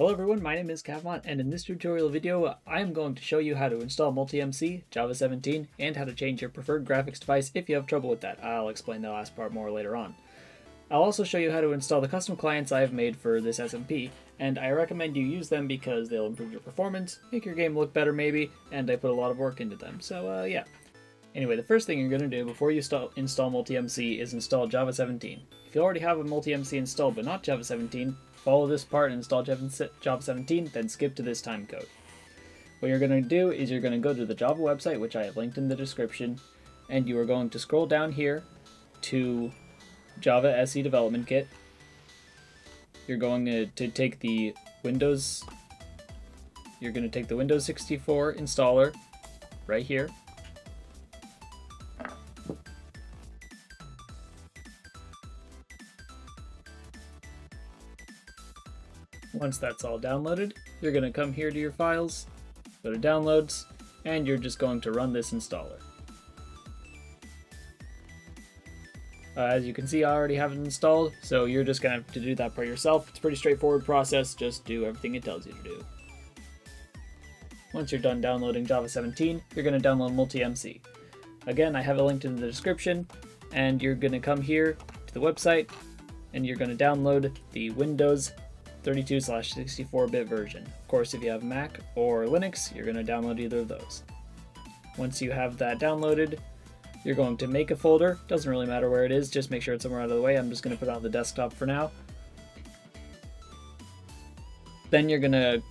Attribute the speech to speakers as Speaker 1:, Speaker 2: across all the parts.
Speaker 1: Hello everyone, my name is Cavmot, and in this tutorial video, I am going to show you how to install MultiMC, Java 17, and how to change your preferred graphics device if you have trouble with that. I'll explain the last part more later on. I'll also show you how to install the custom clients I have made for this SMP, and I recommend you use them because they'll improve your performance, make your game look better maybe, and I put a lot of work into them, so uh, yeah. Anyway, the first thing you're going to do before you install, install MultiMC is install Java 17. If you already have a MultiMC installed but not Java 17, follow this part and install Java 17, then skip to this time code. What you're going to do is you're going to go to the Java website, which I have linked in the description, and you are going to scroll down here to Java SE Development Kit. You're going to, to take the Windows, you're going to take the Windows 64 installer right here. Once that's all downloaded, you're going to come here to your files, go to downloads, and you're just going to run this installer. Uh, as you can see, I already have it installed, so you're just going to have to do that by yourself. It's a pretty straightforward process, just do everything it tells you to do. Once you're done downloading Java 17, you're going to download MultiMC. Again, I have it linked in the description, and you're going to come here to the website, and you're going to download the Windows 32 slash 64 bit version. Of course, if you have Mac or Linux, you're going to download either of those. Once you have that downloaded, you're going to make a folder. Doesn't really matter where it is, just make sure it's somewhere out of the way. I'm just going to put it on the desktop for now. Then you're going to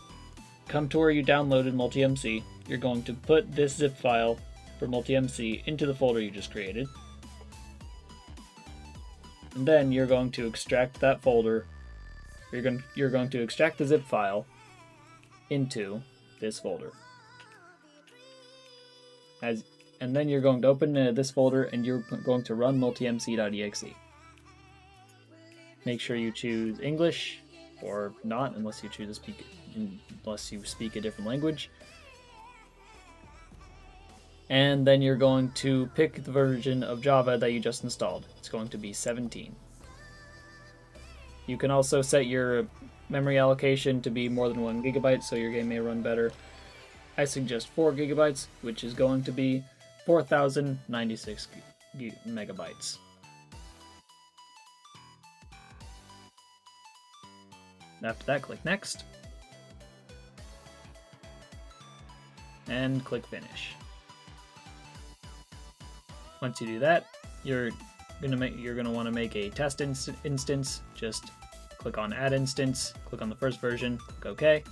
Speaker 1: come to where you downloaded MultiMC. You're going to put this zip file for MultiMC into the folder you just created. And then you're going to extract that folder you're going you're going to extract the zip file into this folder. As and then you're going to open uh, this folder and you're going to run multimc.exe. Make sure you choose English or not unless you choose to speak unless you speak a different language. And then you're going to pick the version of Java that you just installed. It's going to be 17. You can also set your memory allocation to be more than one gigabyte so your game may run better. I suggest 4 gigabytes, which is going to be 4096 megabytes. After that, click Next. And click Finish. Once you do that, you're gonna make you're gonna want to make a test inst instance. Just click on Add Instance, click on the first version, click OK,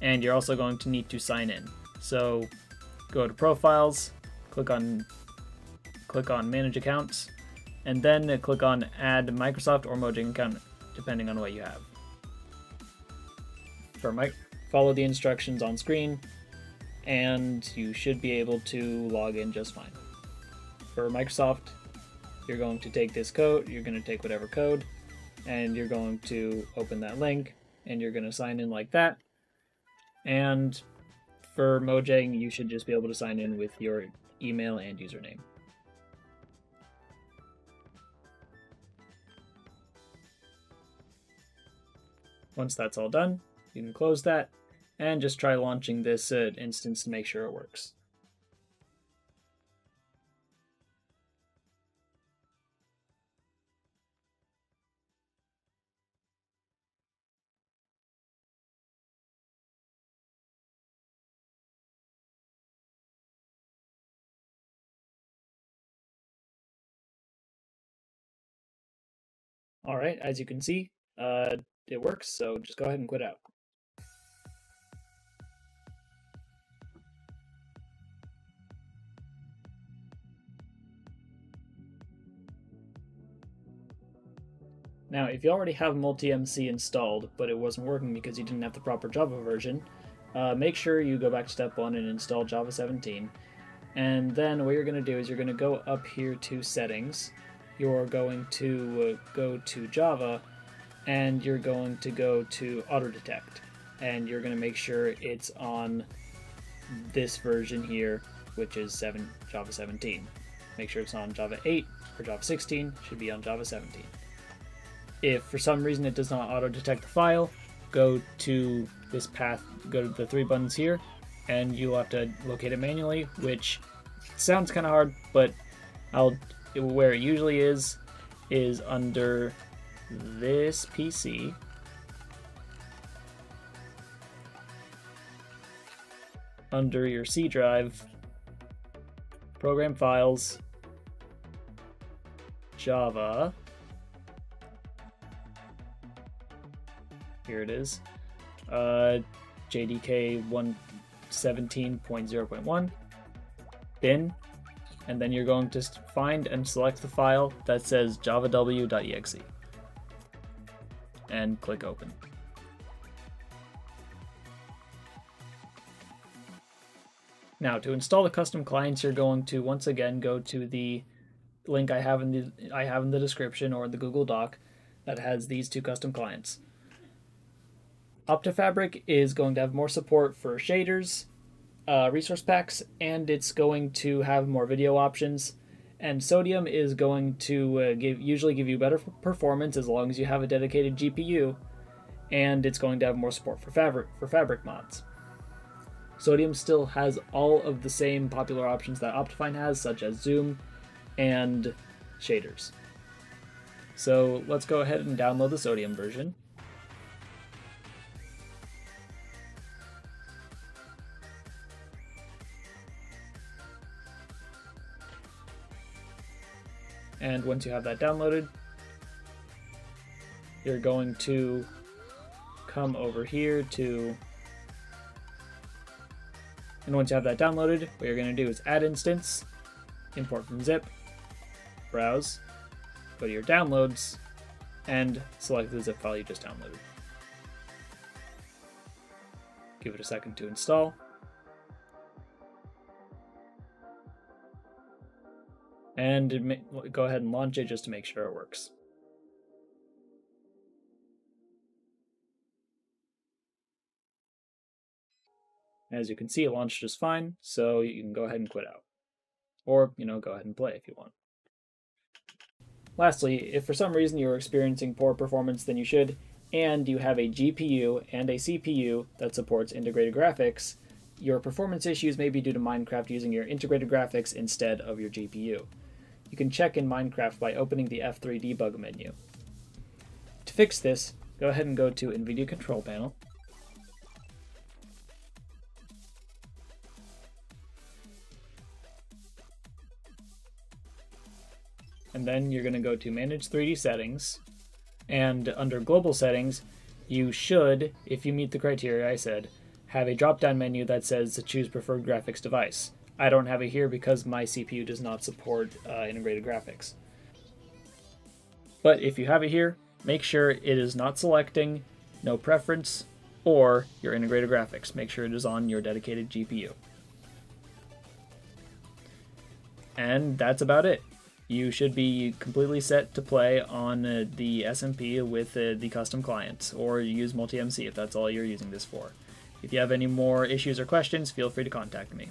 Speaker 1: and you're also going to need to sign in. So go to Profiles, click on click on Manage Accounts, and then click on Add Microsoft or Mojang account, depending on what you have. For my, follow the instructions on screen, and you should be able to log in just fine. For Microsoft, you're going to take this code, you're going to take whatever code, and you're going to open that link, and you're going to sign in like that. And for Mojang, you should just be able to sign in with your email and username. Once that's all done, you can close that and just try launching this uh, instance to make sure it works. All right, as you can see, uh, it works, so just go ahead and quit out. Now, if you already have MultiMC installed, but it wasn't working because you didn't have the proper Java version, uh, make sure you go back to step one and install Java 17. And then what you're going to do is you're going to go up here to Settings, you're going to uh, go to Java and you're going to go to auto detect and you're going to make sure it's on this version here which is 7 Java 17 make sure it's on Java 8 or Java 16 should be on Java 17 if for some reason it does not auto detect the file go to this path, go to the three buttons here, and you'll have to locate it manually, which sounds kind of hard, but I'll where it usually is is under this PC. Under your C drive, program files, Java. Here it is. Uh, JDK 117.0.1 bin and then you're going to find and select the file that says javaw.exe and click open. Now to install the custom clients you're going to once again go to the link I have in the I have in the description or the Google Doc that has these two custom clients. OptiFabric is going to have more support for shaders, uh, resource packs, and it's going to have more video options. And Sodium is going to uh, give usually give you better performance as long as you have a dedicated GPU, and it's going to have more support for fabric for fabric mods. Sodium still has all of the same popular options that Optifine has, such as zoom and shaders. So let's go ahead and download the Sodium version. And once you have that downloaded, you're going to come over here to, and once you have that downloaded, what you're going to do is add instance, import from zip, browse, go to your downloads, and select the zip file you just downloaded. Give it a second to install. And go ahead and launch it just to make sure it works. As you can see, it launched just fine, so you can go ahead and quit out. Or, you know, go ahead and play if you want. Lastly, if for some reason you are experiencing poor performance than you should, and you have a GPU and a CPU that supports integrated graphics, your performance issues may be due to Minecraft using your integrated graphics instead of your GPU. You can check in Minecraft by opening the F3 debug menu. To fix this, go ahead and go to NVIDIA Control Panel. And then you're going to go to Manage 3D Settings, and under Global Settings, you should, if you meet the criteria I said, have a drop-down menu that says choose preferred graphics device. I don't have it here because my CPU does not support uh, integrated graphics. But if you have it here, make sure it is not selecting no preference or your integrated graphics. Make sure it is on your dedicated GPU. And that's about it. You should be completely set to play on uh, the SMP with uh, the custom client, or use MultiMC if that's all you're using this for. If you have any more issues or questions, feel free to contact me.